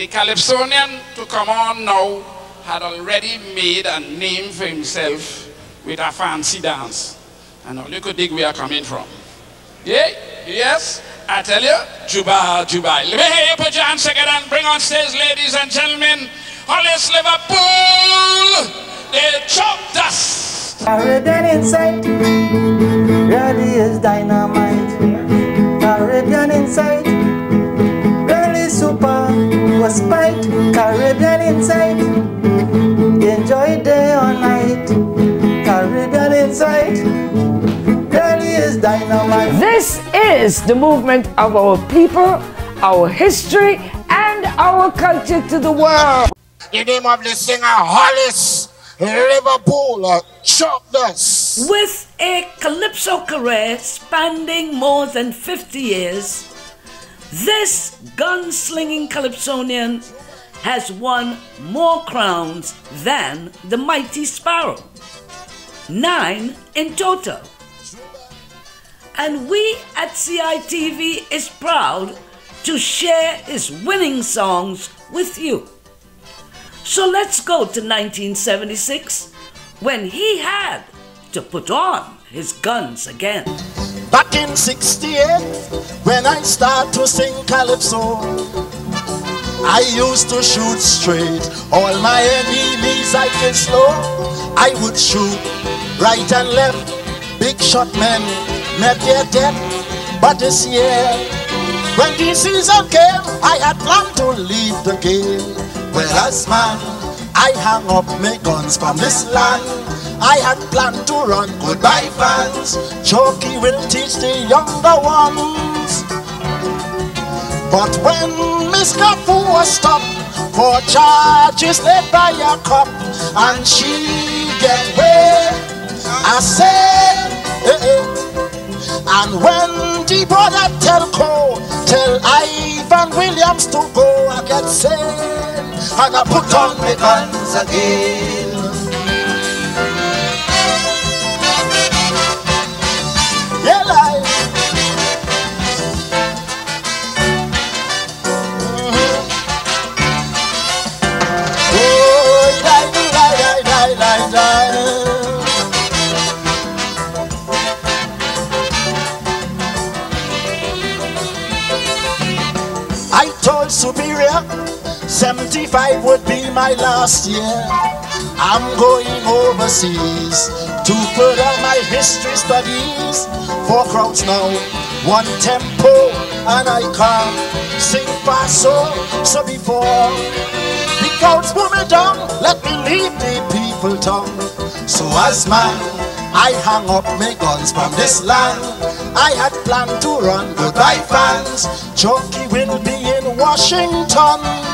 The Calypsonian to come on now had already made a name for himself with a fancy dance. And all you could dig where are coming from. Yeah, yes, I tell you, Juba, Juba. Let me hear you put your hands together and bring on stage, ladies and gentlemen. Hollis Liverpool, the Chalkdust. Caribbean Insight, really is dynamite. Caribbean Insight, was spite. Caribbean Insight, enjoy day or night. Caribbean Insight, really is dynamite. This is the movement of our people, our history, and our culture to the world. The name of the singer Hollis Liverpool uh, Chalkdust. With a calypso career spanning more than 50 years, this gunslinging calypsonian has won more crowns than the mighty Sparrow. Nine in total. And we at CITV is proud to share his winning songs with you. So let's go to 1976 when he had to put on his guns again. Back in 68, when I start to sing calypso, I used to shoot straight. All my enemies I kill slow. I would shoot right and left. Big shot men met their death. But this year, when the season came, I had planned to leave the game. Whereas man, I hang up my guns from this land. I had planned to run goodbye fans. Chalky will teach the younger ones. But when Miss Kafu was stopped for charges laid by a cop, and she get away, I said, eh, eh. And when the brother tell Co, tell Ivan Williams to go, I get saved, and I put on my guns again. 75 would be my last year. I'm going overseas to further my history studies. Four crowds now, one tempo, and I can't sing fast so, before the crowds me down, let me leave the people tongue. So as man, I hang up my guns from this land. I had planned to run goodbye fans. Chalky will be in Washington.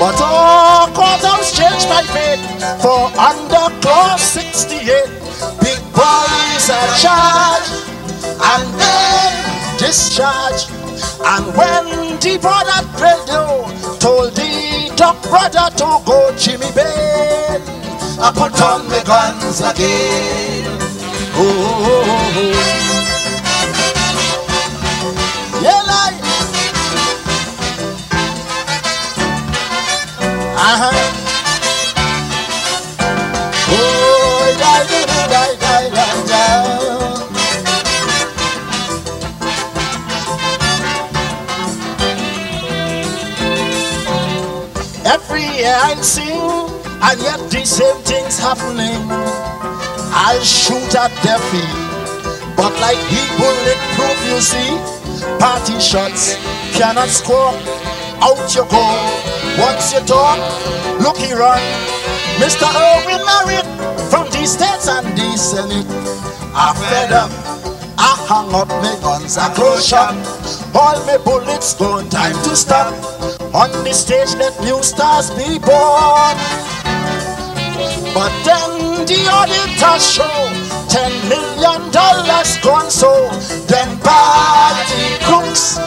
But all courthouse changed my fate for under clause 68. Big boys are charged and then discharged. And when the brother Pedro told the top brother to go Jimmy Bain, I put on my guns again. Oh, oh, oh, oh. oh. And yet the same things happening. I'll shoot at their feet, but like he bulletproof, you see, party shots cannot score. Out you go. Once you talk, looky run. Mr. Irwin married from the states and the Senate. I fed up. I hung up my guns, I close shop. All my bullets gone, time to stop. On the stage, let new stars be born. But then the auditor show ten million dollars gone so then party cooks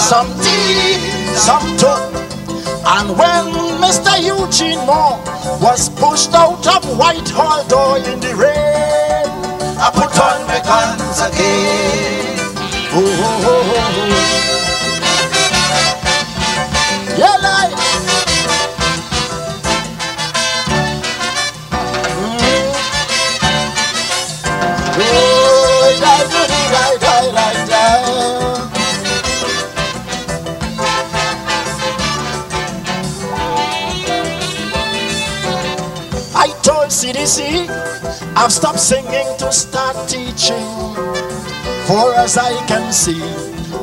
some tea, some took. And when Mr. Eugene Moore was pushed out of Whitehall door in the rain, I put on my guns again. Oh, oh, oh, oh, oh. CDC, I've stopped singing to start teaching. For as I can see,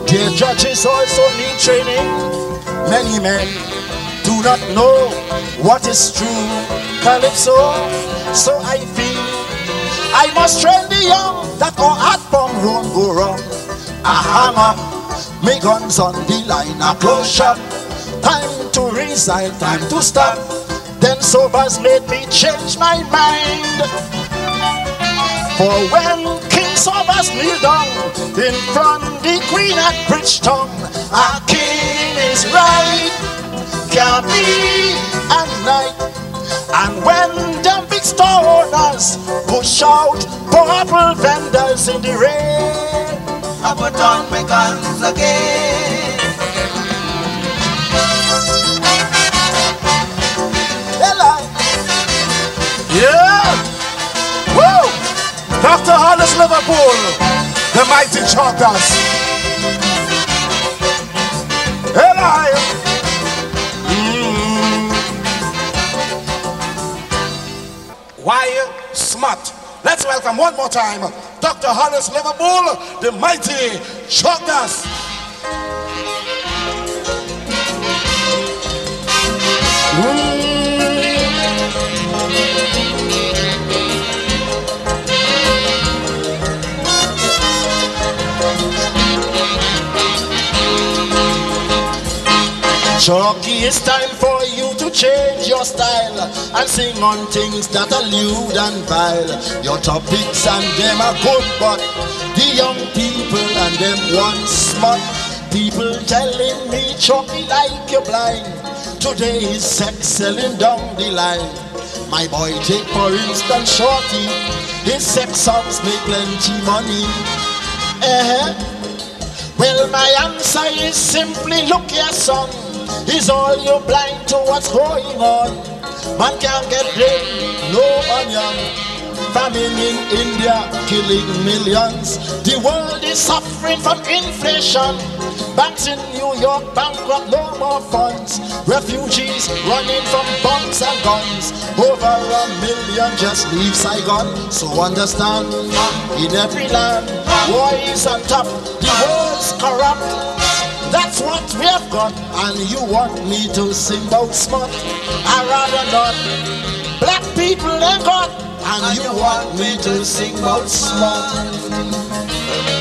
dear judges also need training. Many men do not know what is true. Calypso, so I feel I must train the young that our heart bomb won't go wrong. A hammer, me guns on the line, a close shop. Time to resign, time to stop. Then sobers made me change my mind. For when King Sobers kneel down in front the Queen at Bridgetown, our King is right, can be at night. And when them big store owners push out purple vendors in the rain, I put on my guns again. Yeah! Dr. Hollis Liverpool, the mighty Chalkdust. Eli! Mm. Why smart? Let's welcome one more time Dr. Hollis Liverpool, the mighty Chalkdust. Chalky, it's time for you to change your style and sing on things that are lewd and vile. Your topics and them are good, but the young people and them want smart. People telling me Chalky like you're blind. Today is sex selling down the line. My boy take for instance Shorty. His sex songs make plenty money. Eh? Well, my answer is simply look your son. Is all you blind to what's going on? Man can't get bread, no onion. Famine in India killing millions. The world is suffering from inflation. Banks in New York bankrupt, no more funds. Refugees running from bombs and guns. Over a million just leave Saigon. So understand, in every land, war is on top. The world's corrupt. That's what we have got, and you want me to sing about smart? I rather not. Black people ain't got, and you want me to sing about smart?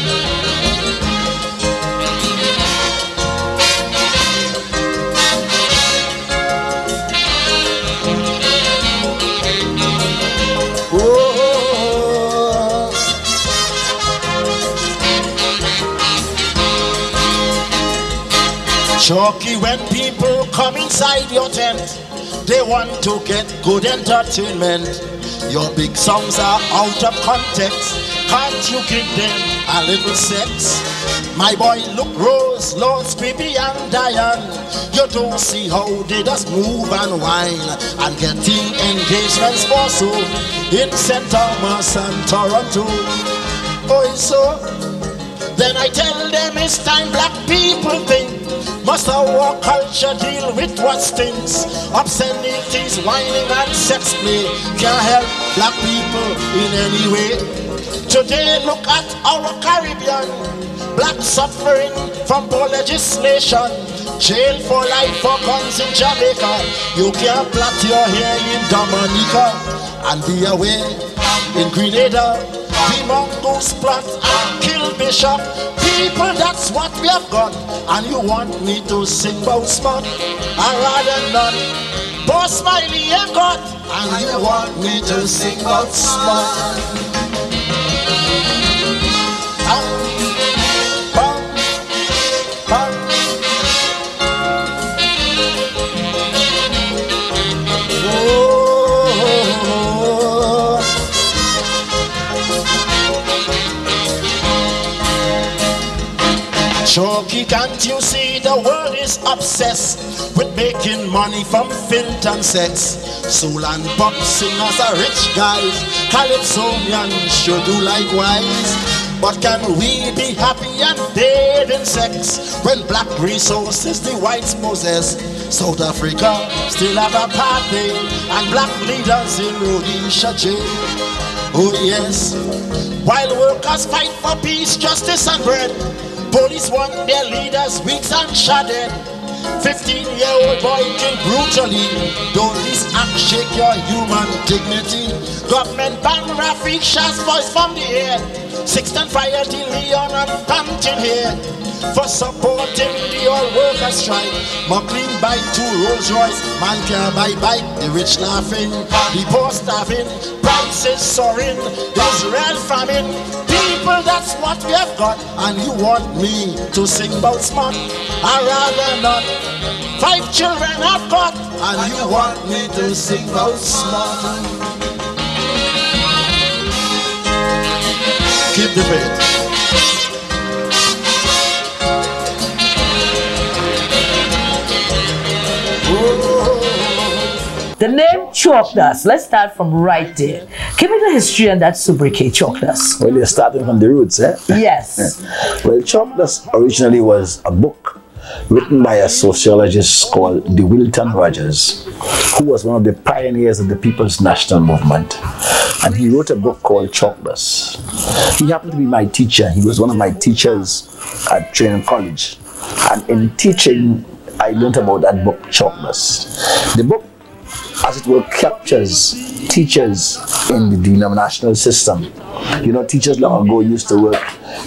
Chalky, when people come inside your tent, they want to get good entertainment. Your big songs are out of context. Can't you give them a little sex? My boy, look, Rose, Lords, Pippi, and Diane. You don't see how they just move and whine and getting engagements for so in St. Thomas and Toronto. Oh, so then I tell them it's time black people think. Must our culture deal with what stinks? Obscenities, whining and sex play can't help black people in any way. Today look at our Caribbean. Black suffering from poor legislation. Jail for life for guns in Jamaica. You can't plait your hair in Dominica and be away in Grenada. The mongoose plot and bishop. People, that's what we have got. And you want me to sing about smart? I rather not. Boss Smiley ain't got. And you want me to sing about smart? Chalky, can't you see the world is obsessed with making money from filth and sex? Soul and pop singers are rich guys. Calypsonians should do likewise. But can we be happy and bathe in sex when black resources the whites possess? South Africa still have a party and black leaders in Rhodesia jail. Oh yes, while workers fight for peace, justice and bread, police want their leaders weak and shattered. 15 year old boy killed brutally. Don't this act shake your human dignity? Government ban Raffique Shah's voice from the air. Sixteen fire till Leon and Pantin here for supporting the all workers strike. Muckling by two Rolls Royce, man can buy bike, the rich laughing, the poor starving, prices soaring, Israel famine. People, that's what we have got, and you want me to sing about smart? I rather not. Five children I've got, and you want me to sing about smart? Keep the faith. The name Chalkdust, let's start from right there. Give me the history on that sobriquet, Chalkdust. Well, you're starting from the roots, eh? Yes. Well, Chalkdust originally was a book written by a sociologist called De Wilton Rogers, who was one of the pioneers of the People's National Movement. And he wrote a book called Chalkdust. He happened to be my teacher. He was one of my teachers at Training College. And in teaching, I learned about that book, Chalkdust. The book as it were, captures teachers in the denominational system. You know, teachers long ago used to work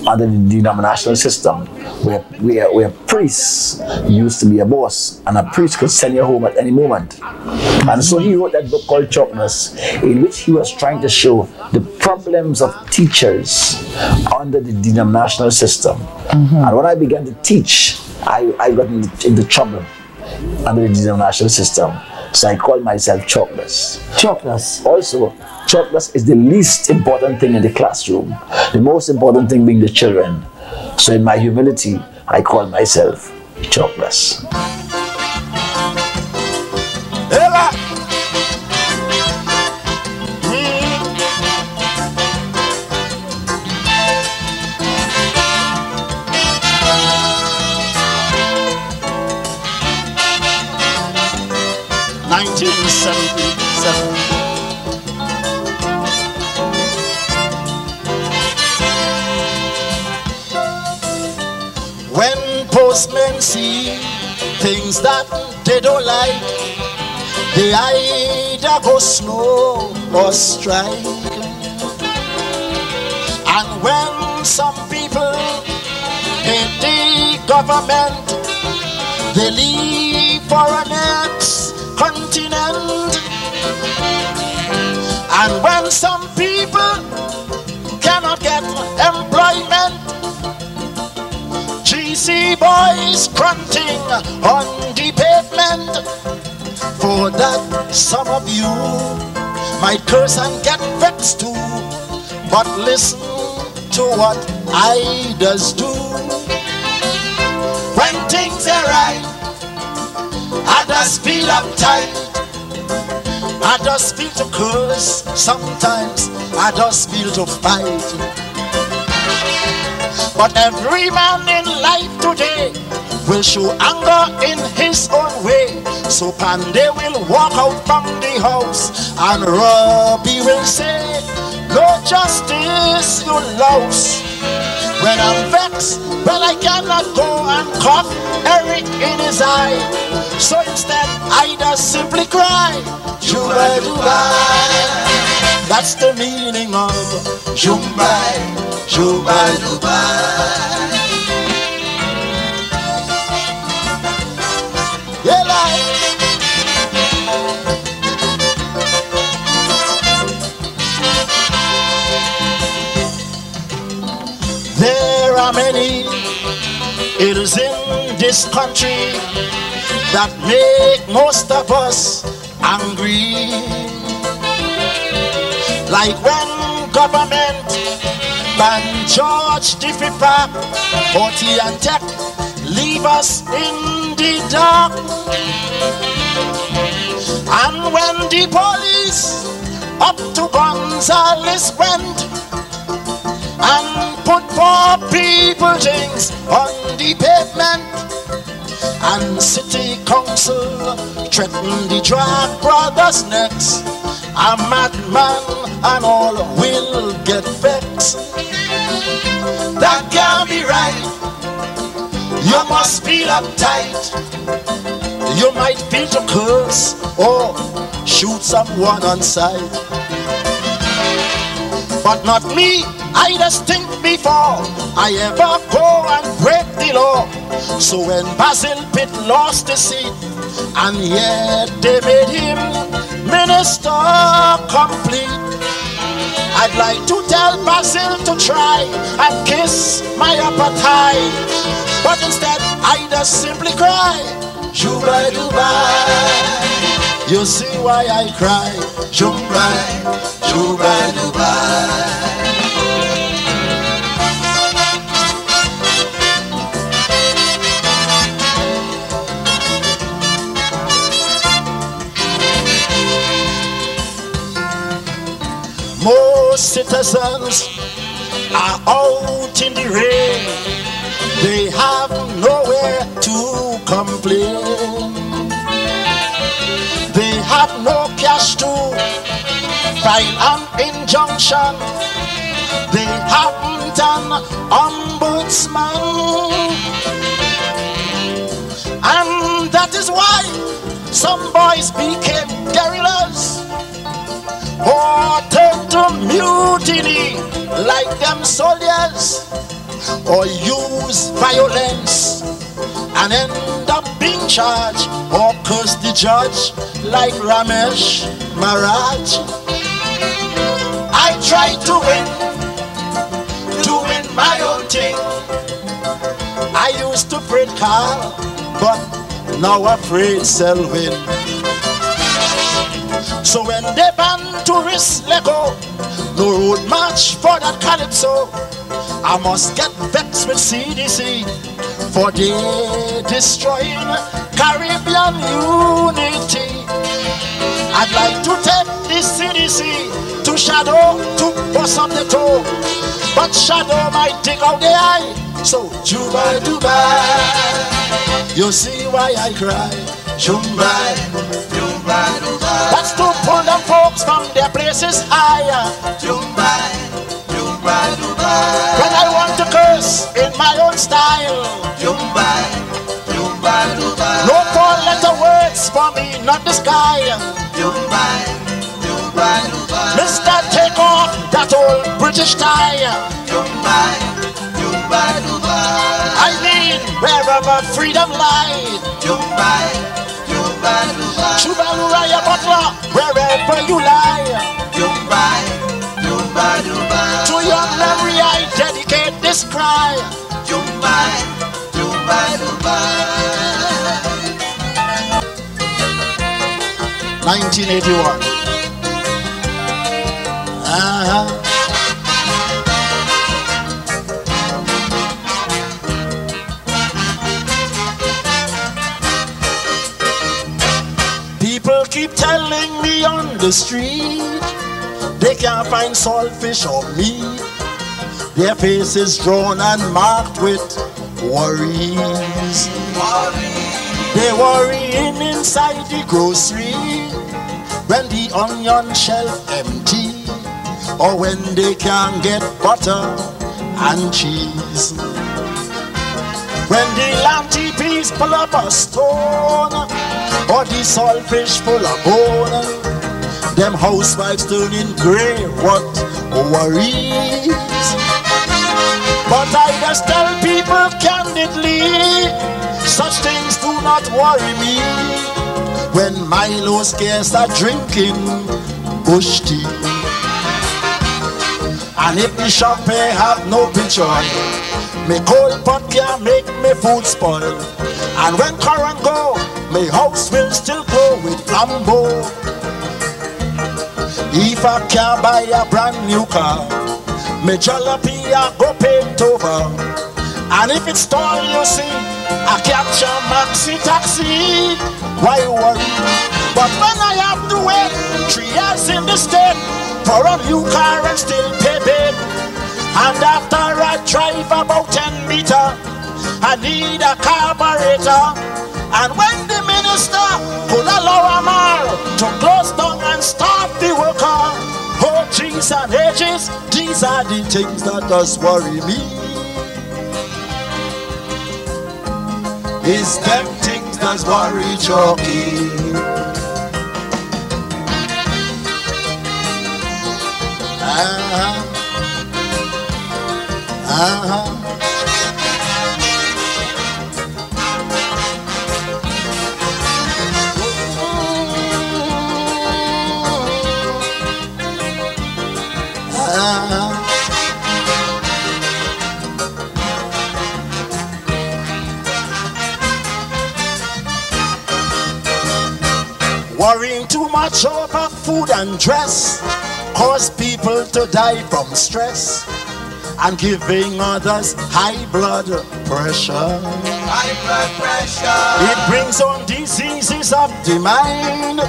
under the denominational system where, where, where priests used to be a boss and a priest could send you home at any moment. And so he wrote that book called Chalkdust, in which he was trying to show the problems of teachers under the denominational system. Mm-hmm. And when I began to teach, I, I got into, into trouble under the denominational system. So I call myself chalkless. Chalkdust. Also, Chalkdust is the least important thing in the classroom. The most important thing being the children. So in my humility, I call myself Chalkdust. See things that they don't like, they either go slow or strike. And when some people hate the government, they leave for an next continent. And when some people cannot get employment, GC boys grunting on the pavement. For that, some of you might curse and get vexed too. But listen to what I does do. When things are right, I just feel uptight. I just feel to curse. Sometimes I just feel to fight. But every man in life today will show anger in his own way. So Panday will walk out from the house and Robbie will say, No justice, you louse. When I'm vexed, well, I cannot go and cough Eric in his eye. So instead, I just simply cry, Juba Dubai. That's the meaning of Jumbai, Juba Dubai. Yeah, like. There are many ills in this country that make most of us angry. Like when government ban George Diffie Park, Forty and Tech leave us in the dark. And when the police up to Gonzales went and put poor people things on the pavement. And city council threaten the drag brothers next. A madman and all will get vexed. That can't be right. You must feel uptight. You might feel to curse or shoot someone on sight. But not me, I just think before I ever go and break the law. So when Basil Pitt lost the seat, and yet they made him minister complete. I'd like to tell Basil to try and kiss my upper thigh. But instead, I just simply cry, Juba Dubai. You see why I cry, Juba, Juba Dubai. Citizens are out in the rain. They have nowhere to complain. They have no cash to file an injunction. They haven't an ombudsman. And that is why some boys became guerrillas or turn to mutiny like them soldiers or use violence and end up being charged or curse the judge like Ramesh Maharaj. I try to win, doing my own thing. I used to pray Carl, but now I afraid Selwyn. So when they ban tourists let go, no road march for that calypso. I must get vexed with CDC for they destroying Caribbean unity. I'd like to take the CDC to Shadow to bust up the toe, but Shadow might take out the eye. So Dubai, Dubai, you see why I cry. Dubai. That's to pull them folks from their places higher. When I want to curse in my own style. No four letter words for me, not the sky. Mister, take off that old British tie. I mean, wherever freedom lies. Dubai, Dubai, Dubai. Tubal Uriah Butler, wherever you lie. Dubai, Dubai, Dubai. To your memory I dedicate this cry. Dubai, Dubai, Dubai. 1981. Uh-huh. The street they can't find saltfish or meat. Their faces drawn and marked with worries. They worrying inside the grocery when the onion shelf empty or when they can't get butter and cheese. When the lanty peas pull up a stone or the saltfish full of bone, them housewives turning grey, what worries? But I just tell people candidly, such things do not worry me. When Milo scarce are drinking bush tea. And if the may have no picture, me cold pot can make me food spoil. And when current go, my house will still glow with flambeau. If I can buy a brand new car, me jalopy I go paint over. And if it's stall, you see, I catch a maxi taxi. Why worry? But when I have to wait three years in the state for a new car and still pay babe, And after I drive about 10 meter, I need a carburetor. And when the minister could allow a man to close and start the worker, oh and H's, these are the things that does worry me. Is them things that worry Chalky. Uh-huh. Uh-huh. Worrying too much over food and dress cause people to die from stress and giving others high blood pressure. High blood pressure. It brings on diseases of the mind.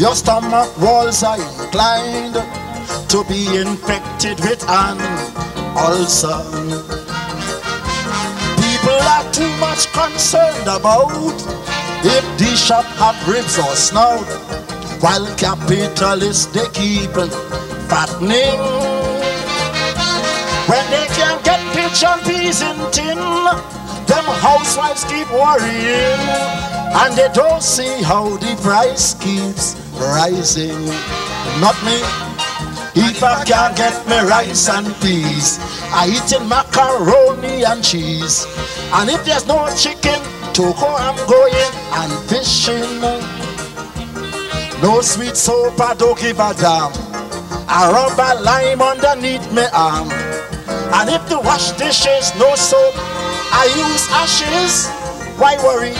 Your stomach walls are inclined to be infected with an ulcer. People are too much concerned about if the shop have ribs or snout while capitalists they keep fattening. When they can't get pigeon peas in tin, them housewives keep worrying, and they don't see how the price keeps rising. Not me. If I can't get me rice and peas, I eating macaroni and cheese. And if there's no chicken to go, I'm going and fishing. No sweet soap, I don't give a damn. I rub a lime underneath my arm. And if the wash dishes no soap, I use ashes. Why worry?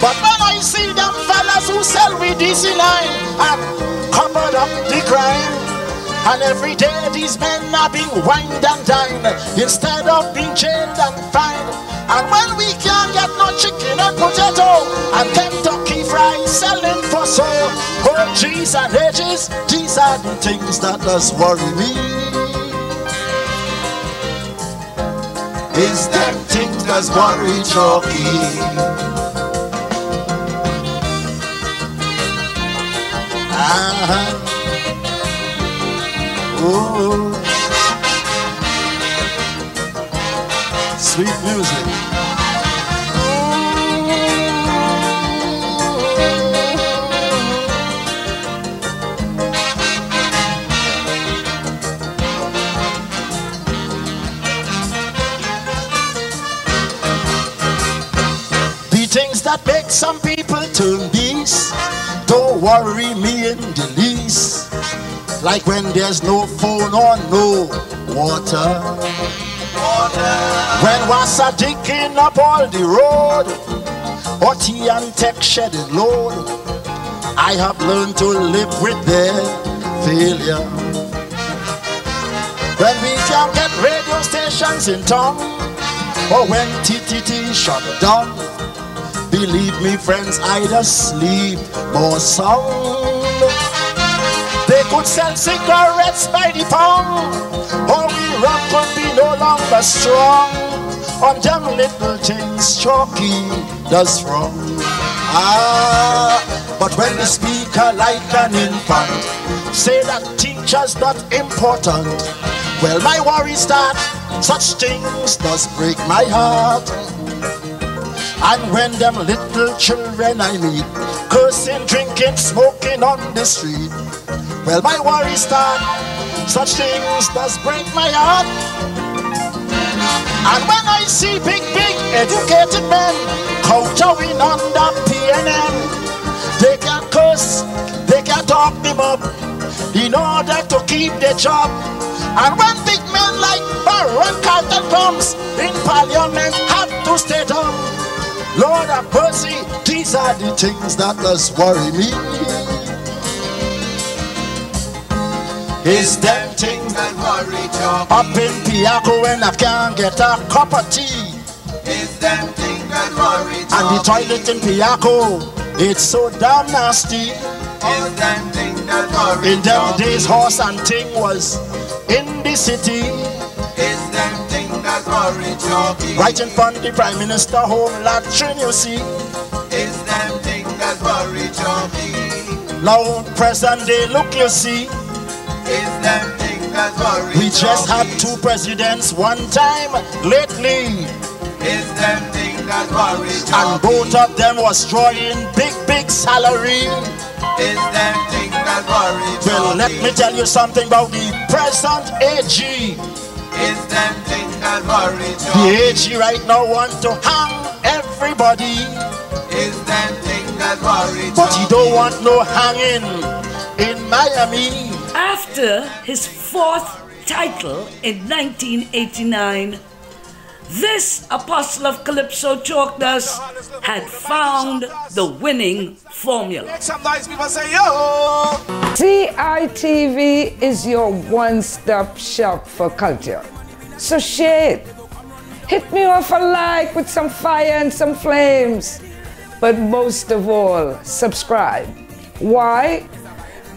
But when I see them fellas who sell with DC line and covered up the crime, and every day these men are being wined and dined instead of being jailed and fined. And when we can't get no chicken and potato and Kentucky fries selling for so, oh G's and H's, these are the things that does worry me. Is them things that's worry Chalky. Uh-huh. Ooh. Sweet music. The things that make some people turn beast don't worry me in the least. Like when there's no phone or no water. When WASA digging up all the road, or T&TEC shedding load, I have learned to live with their failure. When we can't get radio stations in town, or when TTT shut down, believe me, friends, I just sleep more sound. Could sell cigarettes by the pound, we rock could be no longer strong. On them little things Chalky does wrong. Ah, but when the speaker like an infant say that teachers not important, well my worries that such things does break my heart. And when them little children I meet cursing, drinking, smoking on the street, well my worries start. Such things does break my heart. And when I see big, big educated men kowtowing under PNM, they can curse, they can talk them up in order to keep their job. And when big men like Baron Carter comes in parliament, have to stand up. Lord have mercy, these are the things that does worry me. Is them things that worry Chalky. up in Piarco when I can't get a cup of tea. Is them things that worry And the toilet in Piarco, it's so damn nasty. Is them things that worry In them days, horse and thing was in the city. Is them things that worry jockey. Right in front of the Prime Minister home latrine, you see. It's them thing that worry jockey. Now, present day, look, you see. We just had two presidents one time lately. It's them thing that worry And both of them was drawing big, big salary. It's them thing that worry Well, let me tell you something about the present AG. It's them thing that worry The. AG right now want to hang everybody. It's them thing that worry But he don't want no hanging in Miami. After his fourth title in 1989, this apostle of Calypso Chalkdust had found the winning formula. Some nice people say, yo. CITV is your one stop shop for culture. So share it. Hit me off a like with some fire and some flames. But most of all, subscribe. Why?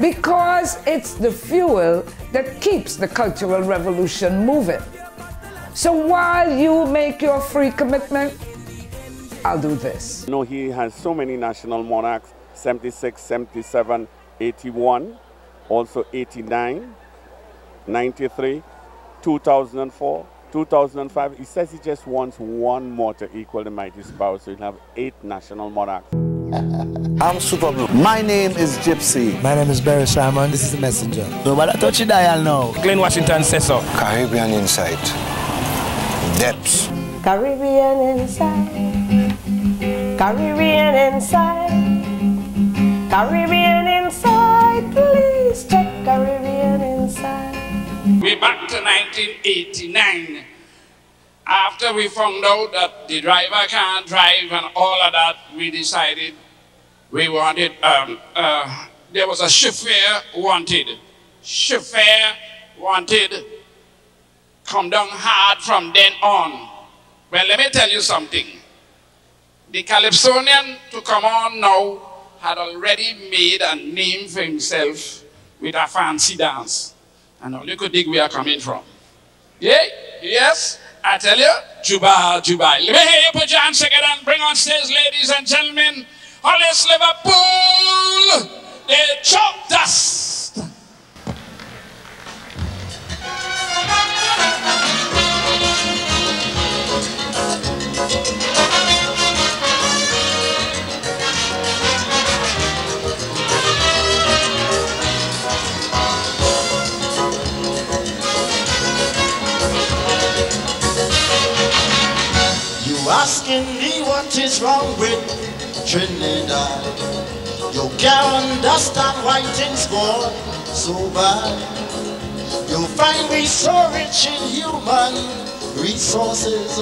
Because it's the fuel that keeps the cultural revolution moving. So while you make your free commitment, I'll do this. You know, he has so many national monarchs 76, 77, 81, also 89, 93, 2004, 2005. He says he just wants one more to equal the mighty spouse, so he'll have eight national monarchs. I'm Super Blue. My name is Gypsy. My name is Barry Simon. This is the messenger. No Nobody touch the dial now. Glenn Washington says so. Caribbean Insight. Depths. Caribbean Insight. Caribbean Insight. Caribbean Insight. Please check Caribbean Insight. We're back to 1989. After we found out that the driver can't drive and all of that, we decided we wanted, um, uh, there was a chauffeur wanted. Chauffeur wanted. Come down hard from then on. Well, let me tell you something. The Calypsonian to come on now had already made a name for himself with a fancy dance. And all you could dig where are coming from. Yeah? Yes? I tell you, Juba, Juba. Let me hear you put your hands together and bring on stage, ladies and gentlemen. All Hollis Liverpool, the Chalkdust. Is wrong with Trinidad? You can't understand why things go so bad. You find me so rich in human resources,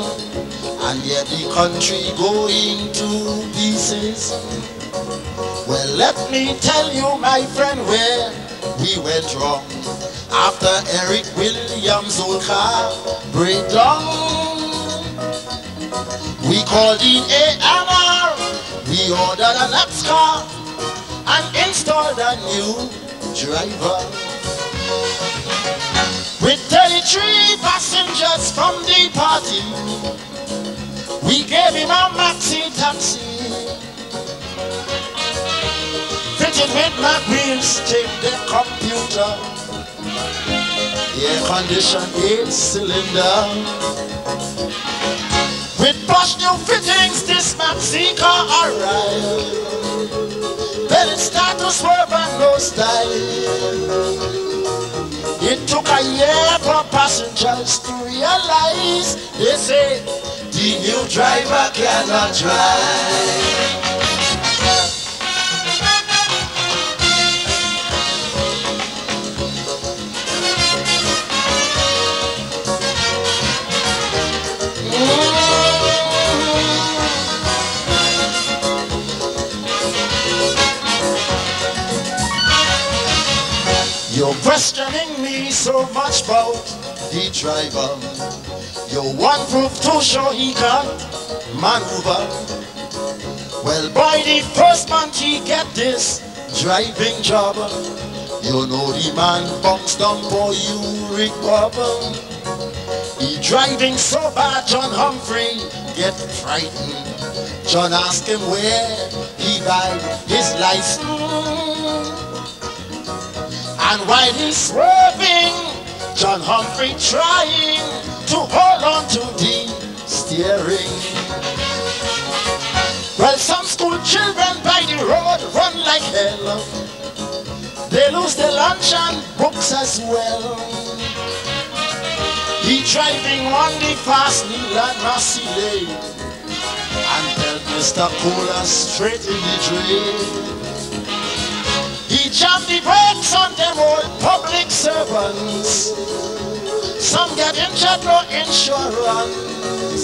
and yet the country going to pieces. Well, let me tell you, my friend, where we went wrong. After Eric Williams' old car breakdown, we called in NAR, we ordered an X car and installed a new driver. With 33 passengers from the party, we gave him a maxi taxi. Fitted with McQueen's tape the computer, the air conditioned eight cylinder. With Bosch new fittings, this maxi car arrived. Then it started to swerve and no style. It took a year for passengers to realize they say the new driver cannot drive. So much about the driver. You want proof to show he can maneuver. Well, by the first month he get this driving job. You know the man bounced down for you Rick recover. He driving so bad, John Humphrey get frightened. John ask him where he buy his license. And while he's swerving, John Humphrey trying to hold on to the steering. Well, some school children by the road run like hell. They lose their lunch and books as well. He driving on the fast Milan Massey Lane and tell Mr. Cola straight in the drain. He jammed the brakes on them old public servants. Some get injured, no insurance.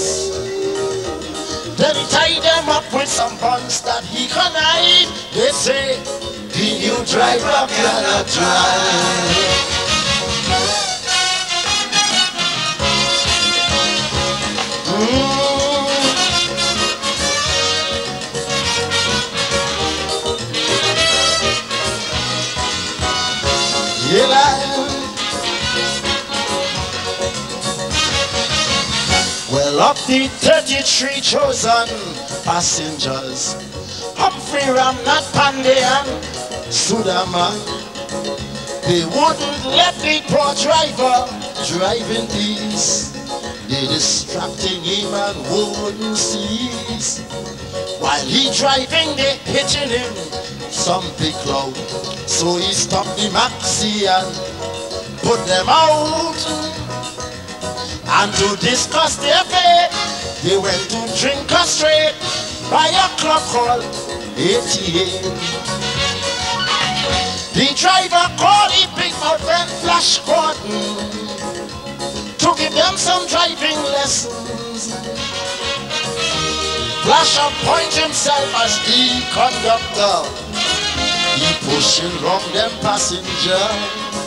Then he tied them up with some buns that he connived. They say, the new driver cannot drive. Yeah, Up the 33 chosen passengers, Humphrey Ramnath Panday and Sudaman, they wouldn't let the poor driver drive in peace. They distracting him and wouldn't cease. While he driving, they hitting him some big cloud. So he stopped the maxi and put them out. And to discuss their fate, they went to drink a straight by a club called ATA. The driver called the big mouth and Flash Gordon to give them some driving lessons. Flash appoint himself as the conductor. He pushing wrong them passenger.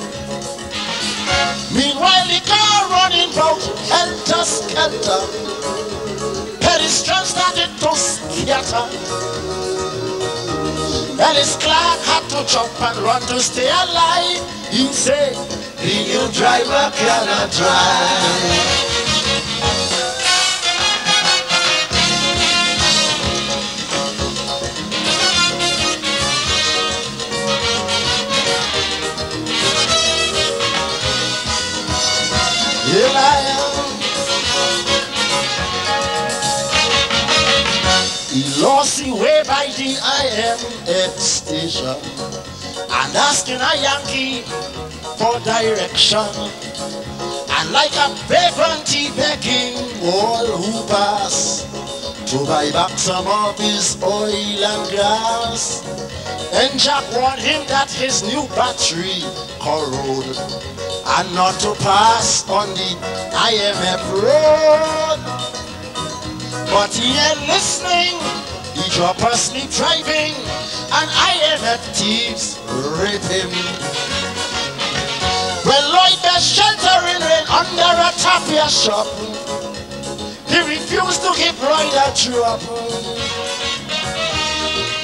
Meanwhile the car running bout helter skelter. Pedestrians started to scatter. Ellis Clarke had to jump and run to stay alive. He said, the new driver cannot drive. He lost way by the IMF station and asking a Yankee for direction. And like a vagranty begging all who pass to buy back some of his oil and gas. And Jack warned him that his new battery corrode and not to pass on the IMF road. But he ain't listening. Drop asleep driving and IMF thieves rape him. When Lloyd was sheltering rain under a tapia shop, he refused to give Lloyd a drop.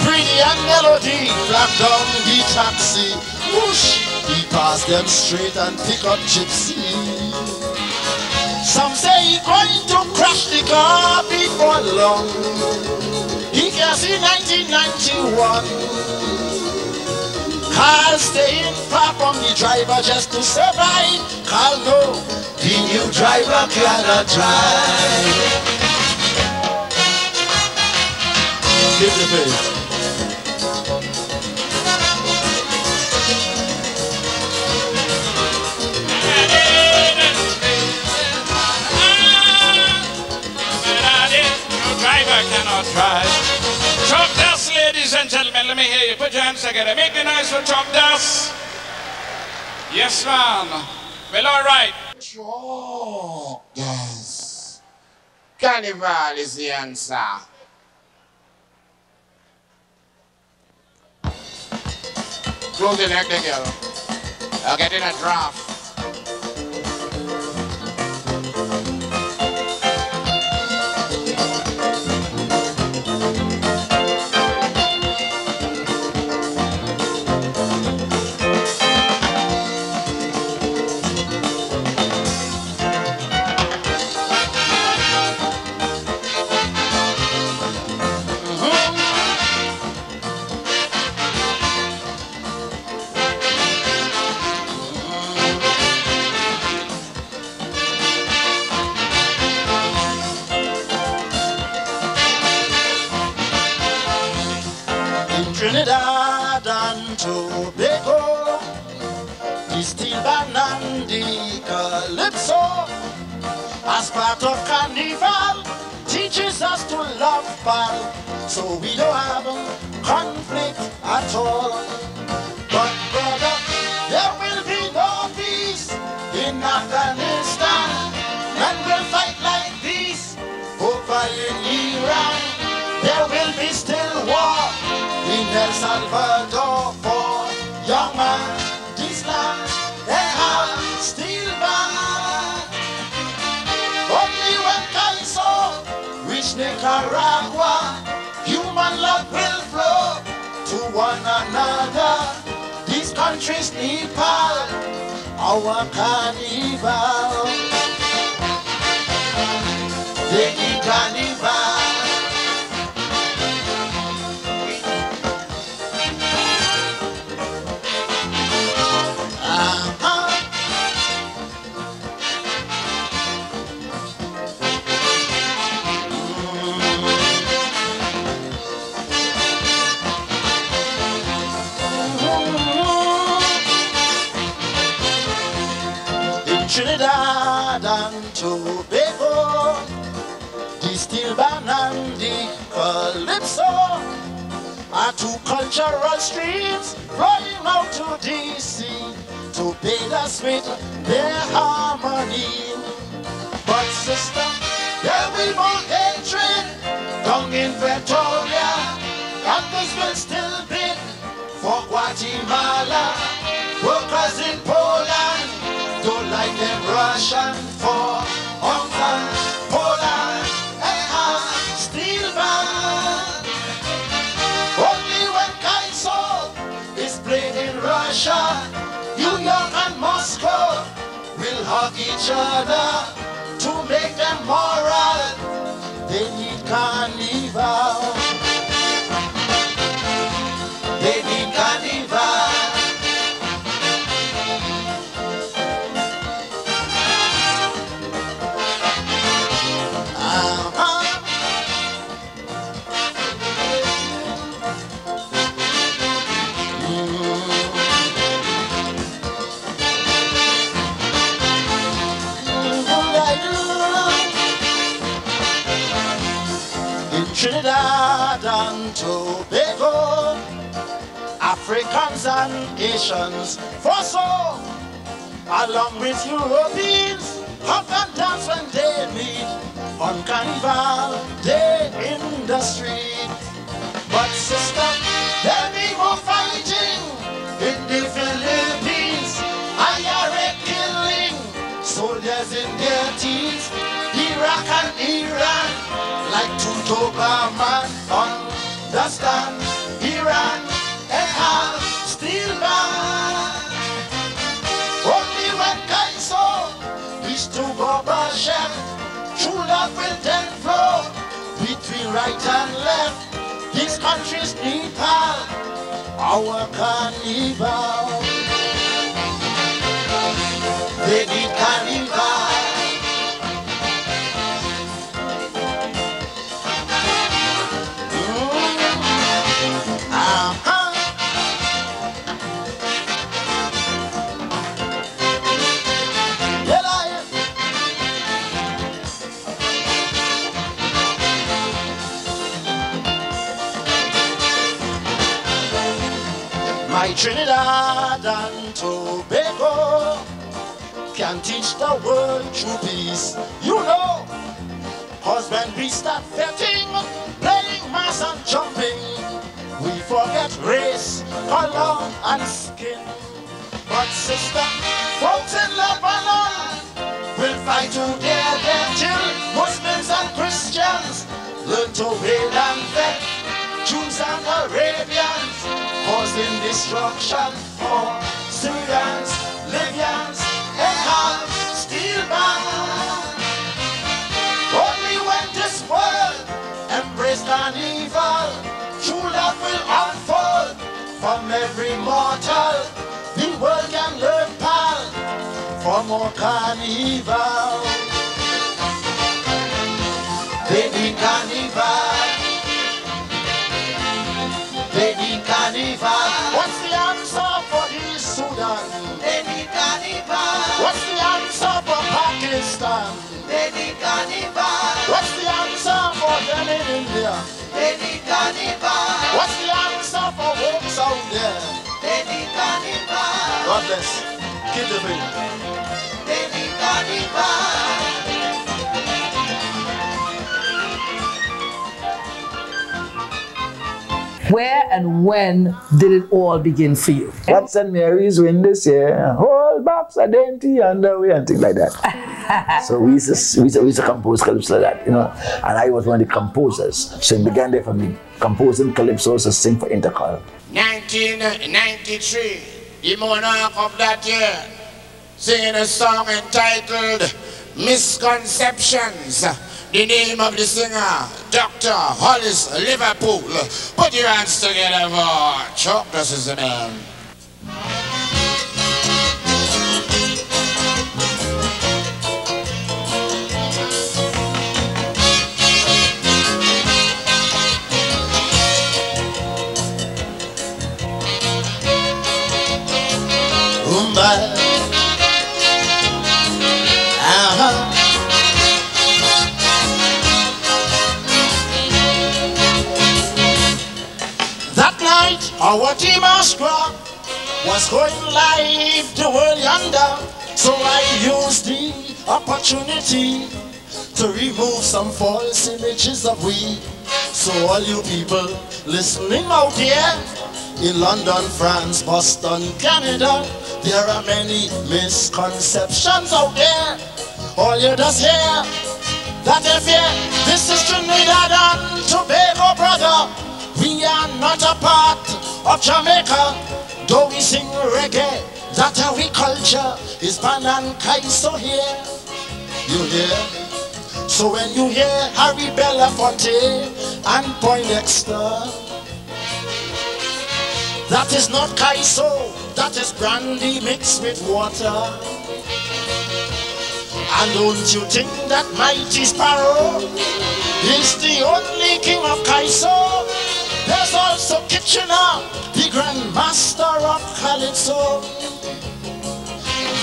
Pretty and Melody flapped down the taxi. Whoosh! He passed them straight and pick up Gypsy. Some say he going to crash the car before long. He can see 1991. Carl staying far from the driver just to survive. Carl no, the new driver cannot drive. Give the bass. Cannot drive. Gentlemen. Let me hear you. Put your hands together. Make the noise for Chalkdust. Yes, ma'am. Well, all right. Oh, yes. Carnival is the answer. Close the neck together. I'll get in a draft. Countries need power, our carnival. Are two cultural streams flowing out to DC to us with their harmony. But sister, there be more hatred down in Pretoria, and this will still be for Guatemala. Workers in Poland don't like them Russian each other Asians for so, along with Europeans, hop and dance when they meet on Carnival Day in the street. But sister, there be more fighting in the Philippines. IRA killing soldiers in their teens. Iraq and Iran, like two Doberman, understand. Iran and have right and left. These countries need power, our carnival. Trinidad and Tobago can teach the world true peace. You know, we start fetting, playing mass and jumping, we forget race, color, and skin. But sister, folks in Lebanon will fight to their death till Muslims and Christians learn to wail and. Jews and Arabians causing destruction for Syrians, Libyans, and half steel band. Only when this world embrace carnival, true love will unfold from every mortal. The world can learn pal from more carnival. Need carnival. What's the answer for Pakistan? They need carnival. What's the answer for them in India? They need carnival. What's the answer for folks out there? They need carnival. God bless. Keep the faith. They need carnival. Where and when did it all begin for you? What St. Mary's win this year? Whole box of dainty underwear and things like that. so we used, to, we, used to, we used to compose calypso like that, you know. And I was one of the composers. So it began there for me, composing calypsos to sing for Intercol. 1993, the monarch of that year, singing a song entitled Misconceptions. The name of the singer, Dr. Hollis Liverpool. Put your hands together for Chuck, oh, this is the name. Rumba. Night, our team Astra was going live to world yonder. So I used the opportunity to remove some false images of we. So all you people listening out here in London, France, Boston, Canada, there are many misconceptions out there. All you just hear that if you this is Trinidad and Tobago, brother, we are not a part of Jamaica. Though we sing reggae, that our culture is pan and kaiso here. You hear? So when you hear Harry Belafonte and Poindexter, that is not kaiso, that is brandy mixed with water. And don't you think that mighty sparrow is the only king of Kaiso? There's also Kitchener, the grand master of Calypso.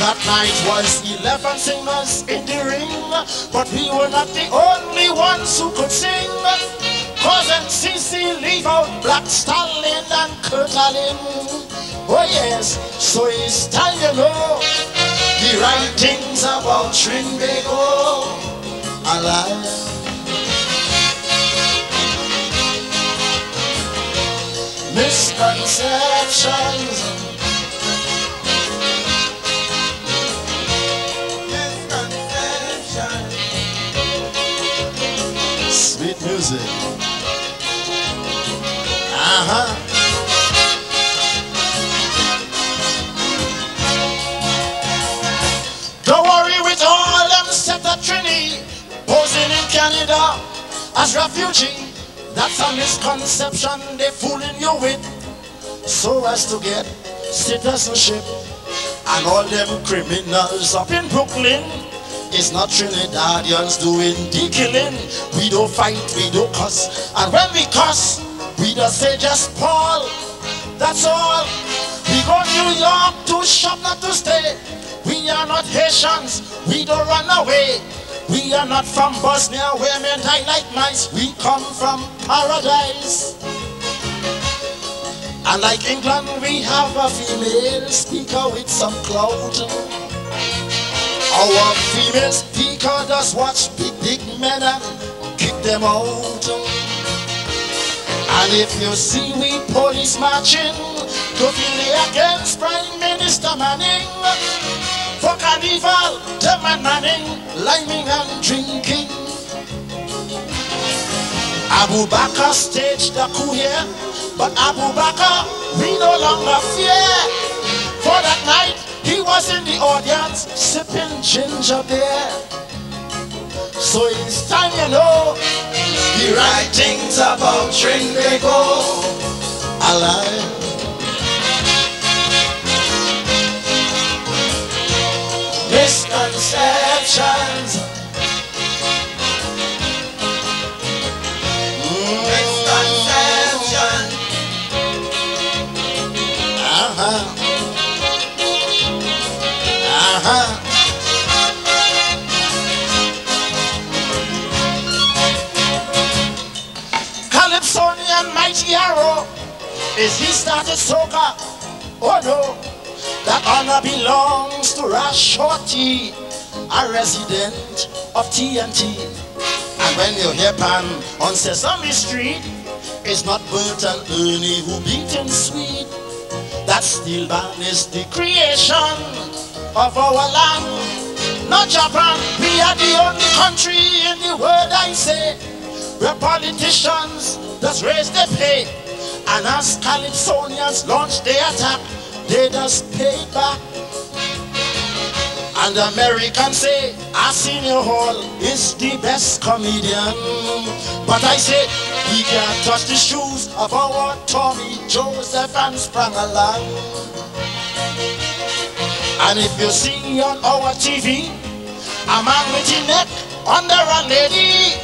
That night was 11 singers in the ring, but we were not the only ones who could sing. Cause NCC leave out Black Stalin and Kurt Allen. Oh yes, so it's time you know the right things about Trinbago alive. Misconceptions. Sweet music. Uh-huh. Don't worry with all them set of Trini posing in Canada as refugee. That's a misconception they fooling you with so as to get citizenship. And all them criminals up in Brooklyn it's not Trinidadians doing the killing. We don't fight, we don't cuss. And when we cuss, we just say just Paul. That's all. We go New York to shop, not to stay. We are not Haitians, we don't run away. We are not from Bosnia where men die like mice. We come from paradise. And like England, we have a female speaker with some clout. Our female speaker does watch big, big men and kick them out. And if you see we police marching to feel against Prime Minister Manning, for carnival, Manning, liming and drinking. Abu Bakr staged the coup here, but Abu Bakr, we no longer fear. For that night, he was in the audience sipping ginger beer. So it's time you know the right things about Trinbago alive. Misconceptions. Is he started soca. Oh no, that honor belongs to Ras Shorty, a resident of TNT. And when you hear Pan on Sesame Street, it's not Bert and Ernie who beat him sweet. That steel band is the creation of our land. Not Japan, we are the only country in the world I say where politicians just raise their pay. And as Californians launch their attack, they just pay back. And Americans say Arsenio Hall is the best comedian. But I say he can't touch the shoes of our Tommy Joseph and Sprangalang. And if you see on our TV a man with his neck under a lady,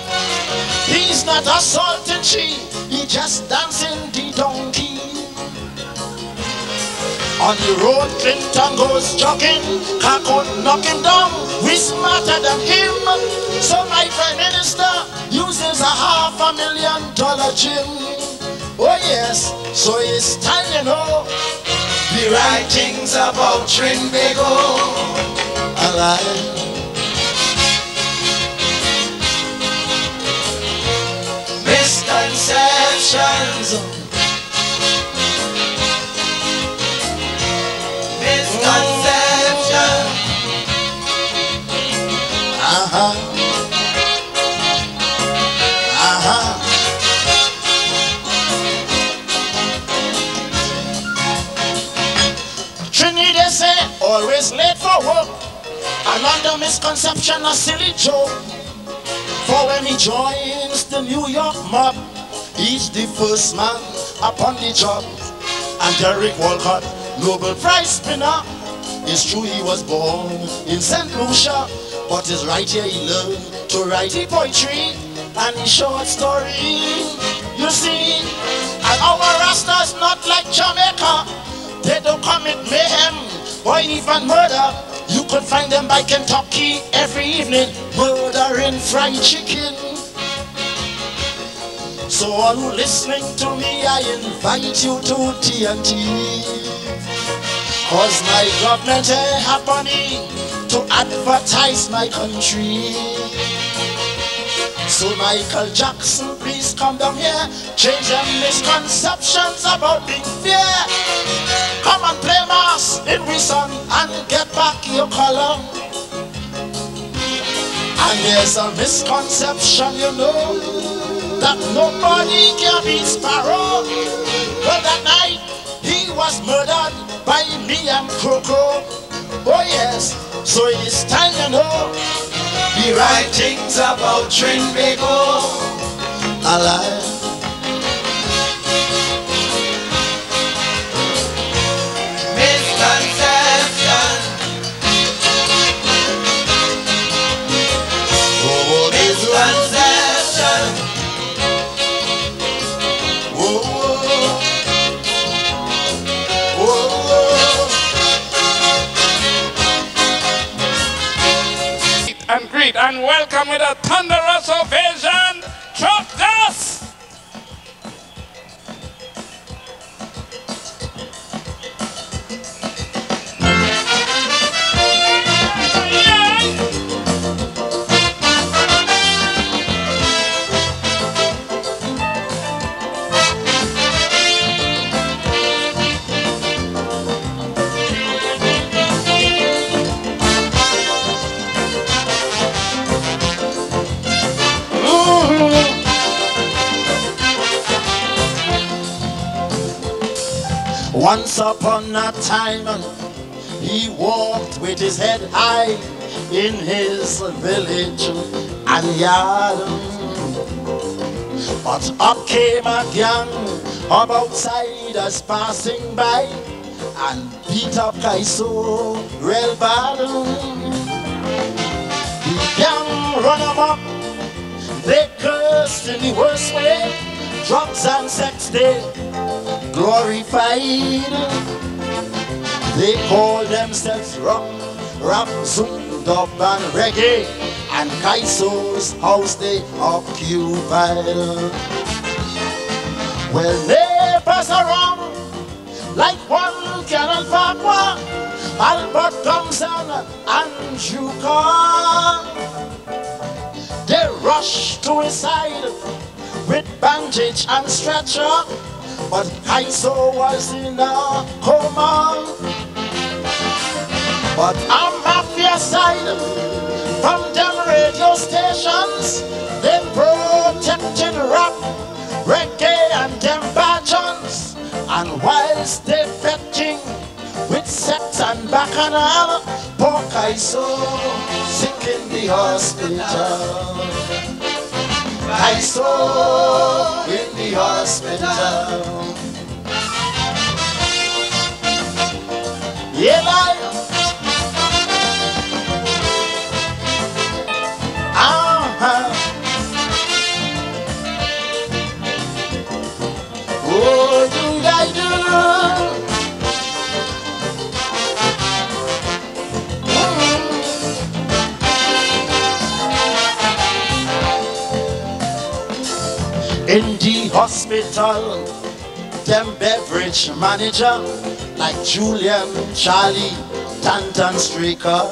he's not assaulting she, he just dancing the donkey. On the road, Clinton goes jogging, car could knock him down. We smarter than him. So my prime minister uses a half a million dollar gym. Oh yes, so it's time you know the right things about Trinbago. Alive. Misconceptions. Misconception. Uh-huh. Uh-huh. Trini they say always late for work. Another misconception, a silly joke. For when he joins the New York mob, he's the first man upon the job. And Derek Walcott, Nobel Prize winner. It's true he was born in St. Lucia, but it's right here he learned to write the poetry and the short story. You see, and our Rastas not like Jamaica. They don't commit mayhem or even murder. You could find them by Kentucky every evening, murdering fried chicken. So all who listening to me, I invite you to TNT. Cause my government eh, happening to advertise my country. So Michael Jackson, please come down here. Change them misconceptions about being fair. Come and play mass in Wilson and get back your color. And there's a misconception, you know, that nobody can be Sparrow. But that night he was murdered by me and Coco. Oh yes, so it's time you know the right things about Trinbago. Alive. Welcome with a thunderous ovation, Chuck upon a time, he walked with his head high in his village and yard. But up came a gang of outsiders passing by and beat up Kaiso real bad. The gang run-up they cursed in the worst way, drugs and sex they glorified. They call themselves rock, rap, zoom, dub, and reggae, and Kaiso's house they occupied. Well, they pass around like one cannon Farquhar, Albert Thompson, and Juka. They rush to his side with bandage and stretcher, but I Kaiso was in a coma. But on mafia side, from them radio stations, they protected rap, reggae, and them bajons. And whilst they fetching with sex and bacchanal, poor Kaiso sick in the hospital. Kaiso in the hospital. Yeah, like hospital, them beverage manager like Julian, Charlie, Tantan Straker.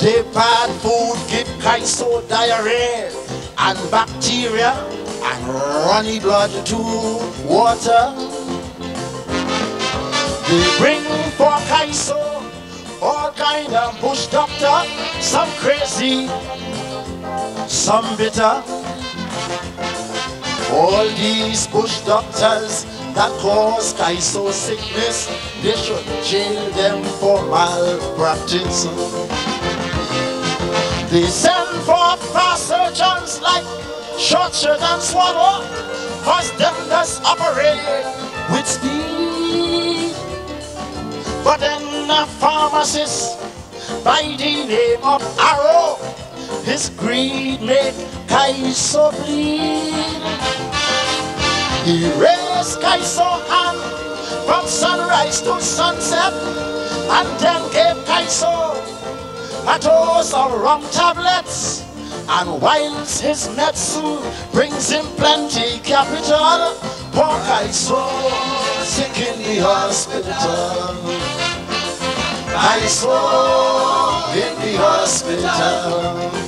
They bad food give Kaiso diarrhea and bacteria and runny blood to water. They bring for Kaiso all kind of bush doctor, some crazy, some bitter. All these bush doctors that cause Kaiso sickness, they should jail them for malpractice. They send for fast surgeons like Shortshirt and Swallow, cause them does operate with speed. But then a pharmacist by the name of Arrow, his greed made Kaiso bleed. He raised Kaiso hand from sunrise to sunset, and then gave Kaiso a dose of rum tablets. And whilst his medicine brings him plenty capital, poor Kaiso sick in the hospital. Kaiso in the hospital.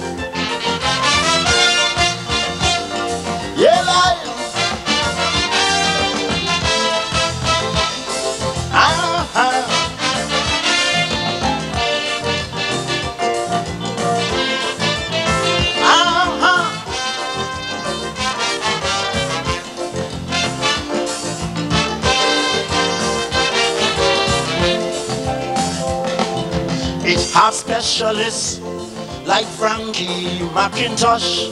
Has specialists like Frankie McIntosh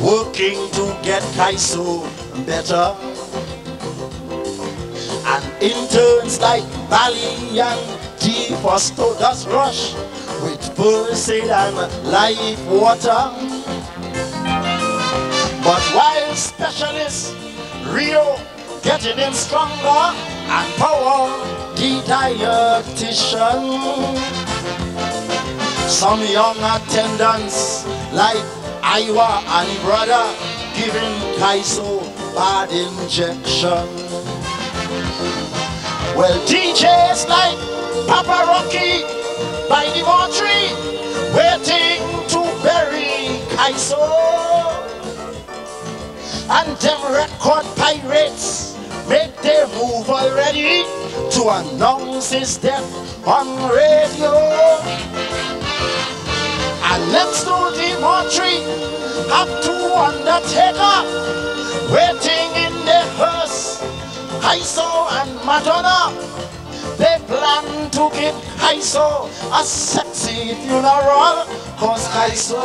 working to get Kaiso better. And interns like Bali and T. Fosto does rush with Persil and live water. But while specialists, Rio getting him stronger and power the dietitian. Some young attendants like Iowa and brother giving Kaiso bad injection. Well, DJs like Papa Rocky by the mortuary waiting to bury Kaiso. And them record pirates make their move already to announce his death on radio. And next to the mortuary have two undertaker waiting in the hearse. Kaiso and Madonna. They plan to give Kaiso a sexy funeral. Cause Kaiso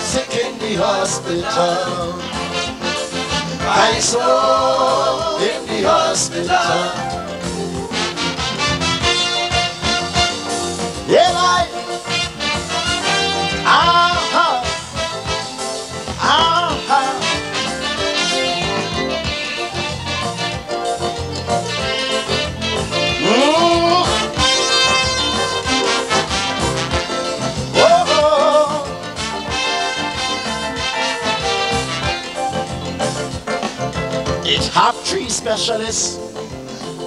sick in the hospital. Kaiso in the hospital. Yeah, like, uh-huh, uh-huh. Mm. Oh, It have three specialists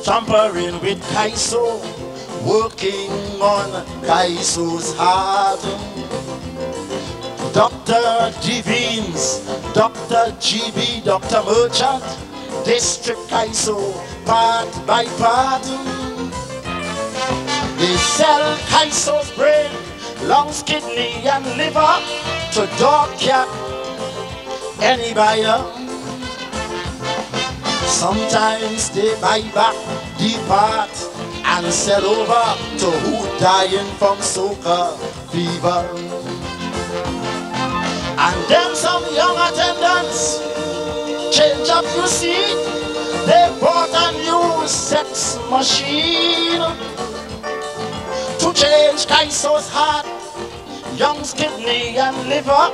tampering with Kaiso, working on Kaiso's heart. Dr. Divines, Dr. GB, Dr. Merchant, District Kaiso, part by part. They sell Kaiso's brain, lungs, kidney, and liver to dog any buyer. Sometimes they buy back the part and sell over to who dying from soca fever. And then some young attendants change up, you see. They bought a new sex machine to change Kaiso's heart, young's kidney and liver,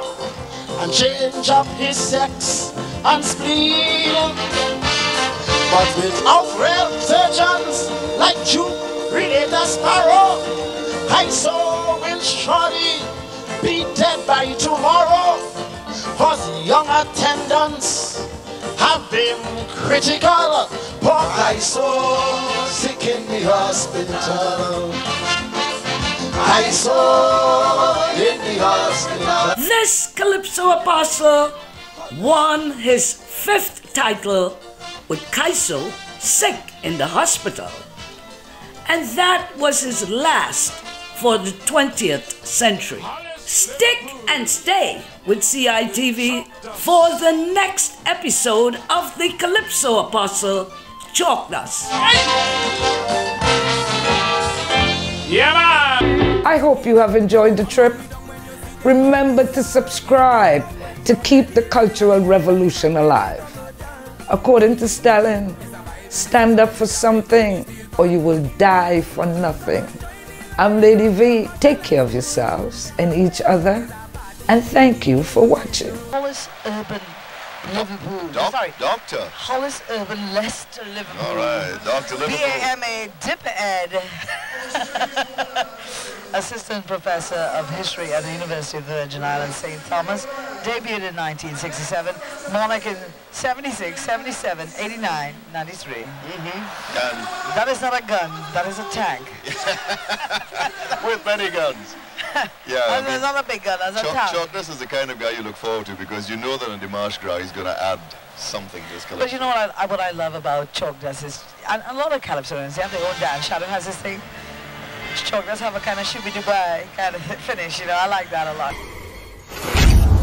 and change up his sex and spleen. But without real surgeons like you, Renata Sparrow, Kaiso will surely be dead by tomorrow. Young attendants have been critical. Poor Kaiso sick in the hospital. Kaiso in the hospital. This Calypso Apostle won his fifth title with Kaiso sick in the hospital. And that was his last for the 20th century. Stick and stay with CITV for the next episode of the Calypso Apostle Chalkdust. Yeah, man. I hope you have enjoyed the trip. Remember to subscribe to keep the cultural revolution alive. According to Stalin, stand up for something or you will die for nothing. I'm Lady V. Take care of yourselves and each other. And thank you for watching. Hollis Urban Liverpool. Doc- Sorry. Doctor. Hollis Urban Leicester Liverpool. All right, Dr. Liverpool. B-A-M-A Dip Ed. Assistant Professor of History at the University of the Virgin Islands, St. Thomas. Debuted in 1967. Monarch in 76, 77, 89, 93. Mm-hmm. That is not a gun, that is a tank. With many guns. Yeah, I mean, not a big gun, that's a Chuck, tank. Is the kind of guy you look forward to because you know that on the Mardi Gras he's going to add something to his collection. But you know what I, what I love about Dust is, and a lot of calypsonians, they have their own dance. Shadow has this thing. Does have a kind of shooby Dubai kind of finish, you know, I like that a lot.